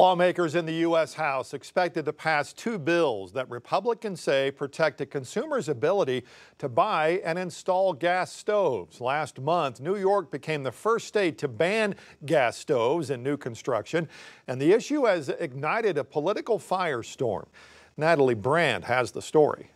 Lawmakers in the U.S. House expected to pass two bills that Republicans say protect a consumer's ability to buy and install gas stoves. Last month, New York became the first state to ban gas stoves in new construction, and the issue has ignited a political firestorm. Natalie Brand has the story.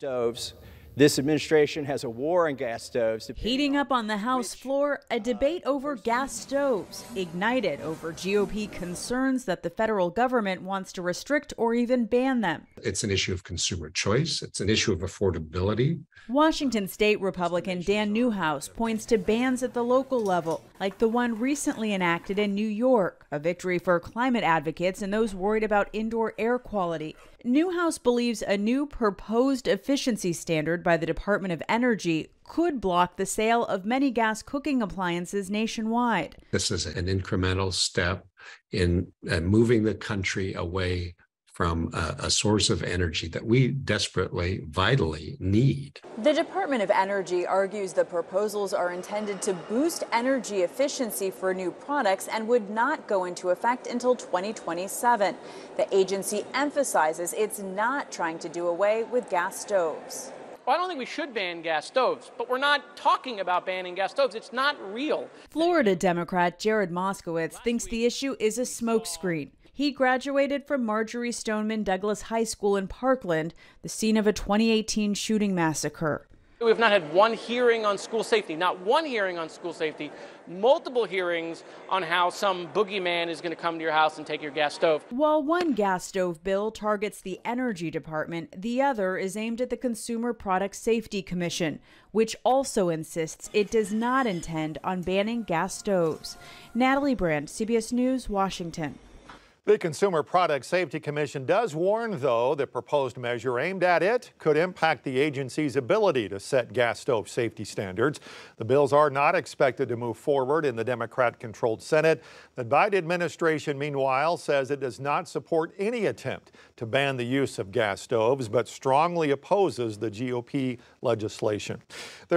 Stoves this administration has a war on gas stoves. Heating up on the House floor, a debate over gas stoves ignited over GOP concerns that the federal government wants to restrict or even ban them. It's an issue of consumer choice, it's an issue of affordability. Washington State Republican Dan Newhouse points to bans at the local level, like the one recently enacted in New York, a victory for climate advocates and those worried about indoor air quality. Newhouse believes a new proposed efficiency standard by the Department of Energy could block the sale of many gas cooking appliances nationwide. This is an incremental step in uh, moving the country away from a, a, source of energy that we desperately, vitally need. The Department of Energy argues the proposals are intended to boost energy efficiency for new products and would not go into effect until 2027. The agency emphasizes it's not trying to do away with gas stoves. Well, I don't think we should ban gas stoves, but we're not talking about banning gas stoves. It's not real. Florida Democrat Jared Moskowitz thinks the issue is a smokescreen. He graduated from Marjory Stoneman Douglas High School in Parkland, the scene of a 2018 shooting massacre. We've not had one hearing on school safety, not one hearing on school safety, multiple hearings on how some boogeyman is going to come to your house and take your gas stove. While one gas stove bill targets the Energy Department, the other is aimed at the Consumer Product Safety Commission, which also insists it does not intend on banning gas stoves. Natalie Brand, CBS News, Washington. The Consumer Product Safety Commission does warn, though, the proposed measure aimed at it could impact the agency's ability to set gas stove safety standards. The bills are not expected to move forward in the Democrat controlled Senate. The Biden administration, meanwhile, says it does not support any attempt to ban the use of gas stoves, but strongly opposes the GOP legislation. There